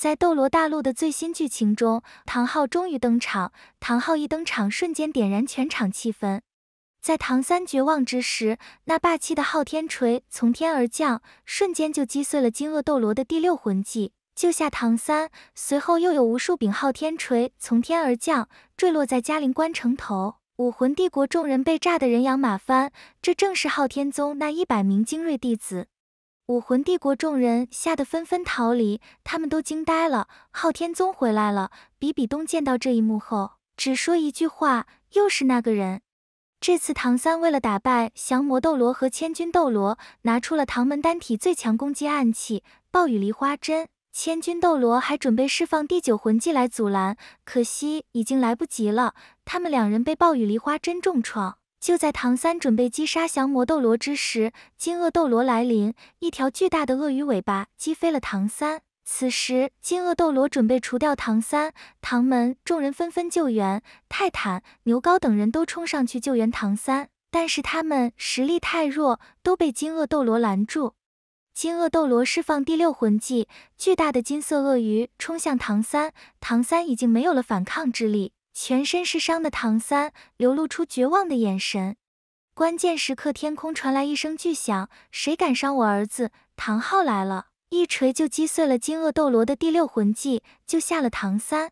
在斗罗大陆的最新剧情中，唐昊终于登场。唐昊一登场，瞬间点燃全场气氛。在唐三绝望之时，那霸气的昊天锤从天而降，瞬间就击碎了金鳄斗罗的第六魂技，救下唐三。随后又有无数柄昊天锤从天而降，坠落在嘉陵关城头。武魂帝国众人被炸得人仰马翻，这正是昊天宗那一百名精锐弟子。武魂帝国众人吓得纷纷逃离，他们都惊呆了。昊天宗回来了！比比东见到这一幕后，只说一句话：又是那个人。这次唐三为了打败降魔斗罗和千钧斗罗，拿出了唐门单体最强攻击暗器暴雨梨花针。千钧斗罗还准备释放第九魂技来阻拦，可惜已经来不及了。他们两人被暴雨梨花针重创。就在唐三准备击杀降魔斗罗之时，金鳄斗罗来临，一条巨大的鳄鱼尾巴击飞了唐三。此时，金鳄斗罗准备除掉唐三，唐门众人纷纷救援，泰坦、牛皋等人都冲上去救援唐三，但是他们实力太弱，都被金鳄斗罗拦住。金鳄斗罗释放第六魂技，巨大的金色鳄鱼冲向唐三，唐三已经没有了反抗之力。全身是伤的唐三流露出绝望的眼神。关键时刻，天空传来一声巨响：“谁敢伤我儿子？”唐昊来了，一锤就击碎了金鳄斗罗的第六魂技，救下了唐三。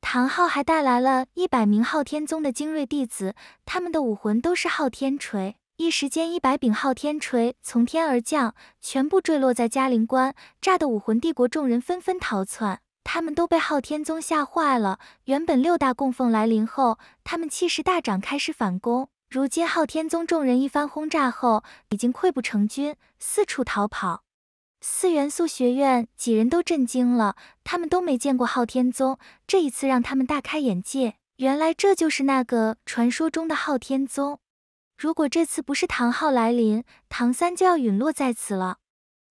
唐昊还带来了一百名昊天宗的精锐弟子，他们的武魂都是昊天锤。一时间，一百柄昊天锤从天而降，全部坠落在嘉陵关，炸得武魂帝国众人纷纷逃窜。他们都被昊天宗吓坏了。原本六大供奉来临后，他们气势大涨，开始反攻。如今昊天宗众人一番轰炸后，已经溃不成军，四处逃跑。四元素学院几人都震惊了，他们都没见过昊天宗，这一次让他们大开眼界。原来这就是那个传说中的昊天宗。如果这次不是唐昊来临，唐三就要陨落在此了。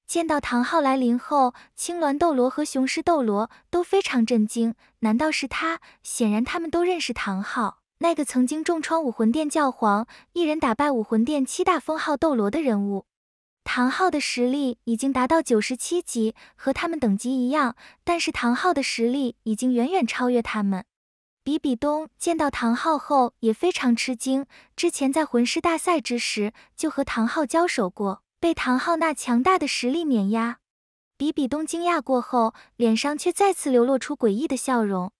见到唐昊来临后，青鸾斗罗和雄狮斗罗都非常震惊。难道是他？显然他们都认识唐昊，那个曾经重创武魂殿教皇，一人打败武魂殿七大封号斗罗的人物。唐昊的实力已经达到九十七级，和他们等级一样，但是唐昊的实力已经远远超越他们。比比东见到唐昊后也非常吃惊，之前在魂师大赛之时就和唐昊交手过。被唐昊那强大的实力碾压，比比东惊讶过后，脸上却再次流露出诡异的笑容。